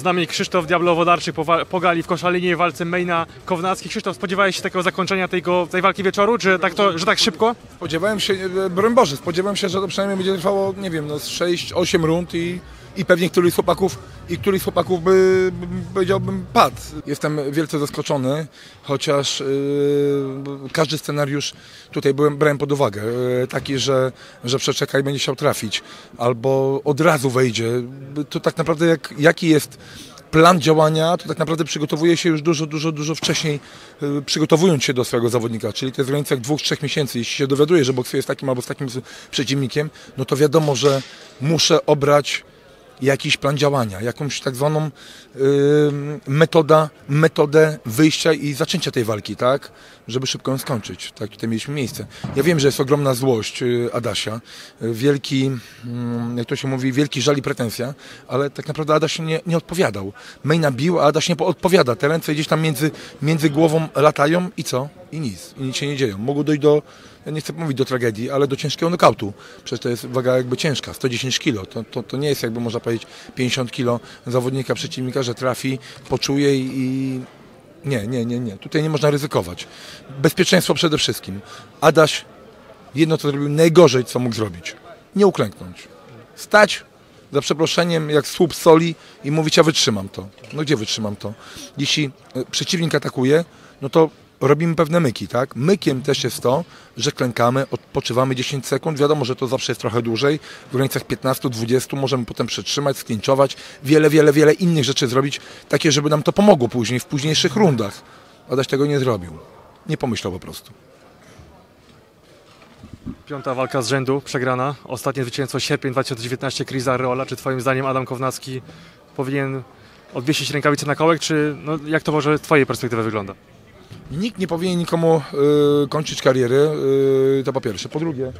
Z nami Krzysztof Diablo-Wodarczyk po, wa- po gali w Koszalinie w walce Maina Kownacki. Krzysztof, spodziewałeś się takiego zakończenia tego, tej walki wieczoru, czy tak, to, że tak szybko? Spodziewałem się, e, broń Boże, spodziewałem się, że to przynajmniej będzie trwało, nie wiem, no z 6-8 rund i, i pewnie któryś z chłopaków, i któryś z chłopaków by, by powiedziałbym, padł. Jestem wielce zaskoczony, chociaż yy, każdy scenariusz tutaj byłem, brałem pod uwagę. Yy, taki, że, że przeczeka i będzie chciał trafić, albo od razu wejdzie. To tak naprawdę jak, jaki jest plan działania, to tak naprawdę przygotowuje się już dużo, dużo, dużo wcześniej, y, przygotowując się do swojego zawodnika, czyli to jest w granicach dwóch, trzech miesięcy. Jeśli się dowiaduje, że boksuje z takim albo z takim przeciwnikiem, no to wiadomo, że muszę obrać jakiś plan działania, jakąś tak zwaną y, metoda, metodę wyjścia i zaczęcia tej walki, tak? Żeby szybko ją skończyć. Tak, tutaj mieliśmy miejsce. Ja wiem, że jest ogromna złość y, Adasia, y, wielki, mm, jak to się mówi, wielki żal i pretensja, ale tak naprawdę Adaś nie, nie odpowiadał. Mejna bił, a Adaś nie po- odpowiada. Te ręce gdzieś tam między, między głową latają i co? I nic. I nic się nie dzieje. Mogło dojść do, nie chcę mówić do tragedii, ale do ciężkiego nokautu. Przecież to jest waga jakby ciężka, 110 kg. To, to, to nie jest jakby można powiedzieć 50 kg zawodnika, przeciwnika, że trafi, poczuje i, nie, nie, nie, nie. Tutaj nie można ryzykować. Bezpieczeństwo przede wszystkim. Adaś jedno co zrobił najgorzej, co mógł zrobić. Nie uklęknąć. Stać za przeproszeniem jak słup soli i mówić, ja wytrzymam to. No gdzie wytrzymam to? Jeśli e, przeciwnik atakuje, no to robimy pewne myki, tak? Mykiem też jest to, że klękamy, odpoczywamy 10 sekund. Wiadomo, że to zawsze jest trochę dłużej. W granicach 15-20 możemy potem przetrzymać, sklinczować, wiele, wiele, wiele innych rzeczy zrobić, takie, żeby nam to pomogło później, w późniejszych rundach. Adaś tego nie zrobił. Nie pomyślał po prostu. Piąta walka z rzędu, przegrana. Ostatnie zwycięstwo sierpień 2019 Kriza Reola. Czy twoim zdaniem Adam Kownacki powinien odwiesić rękawice na kołek, czy no, jak to może z twojej perspektywy wygląda? Nikt nie powinien nikomu y, kończyć kariery, y, to po pierwsze. Po drugie,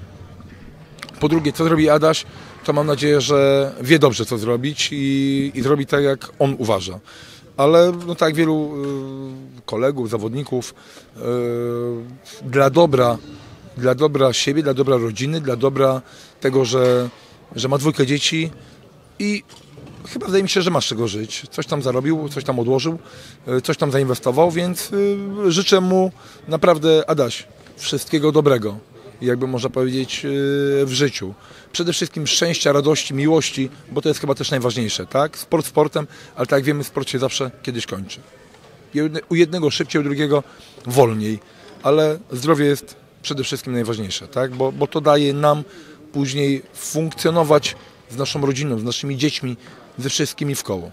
po drugie, co zrobi Adaś, to mam nadzieję, że wie dobrze, co zrobić i, i zrobi tak, jak on uważa. Ale no tak wielu y, kolegów, zawodników, y, dla dobra, dla dobra siebie, dla dobra rodziny, dla dobra tego, że, że ma dwójkę dzieci i chyba wydaje mi się, że ma z czego żyć. Coś tam zarobił, coś tam odłożył, y, coś tam zainwestował, więc y, życzę mu naprawdę, Adaś, wszystkiego dobrego, jakby można powiedzieć, y, w życiu. Przede wszystkim szczęścia, radości, miłości, bo to jest chyba też najważniejsze, tak? Sport sportem, ale tak jak wiemy, sport się zawsze kiedyś kończy. U jednego szybciej, u drugiego wolniej, ale zdrowie jest przede wszystkim najważniejsze, tak? Bo, bo to daje nam później funkcjonować z naszą rodziną, z naszymi dziećmi, ze wszystkimi w koło.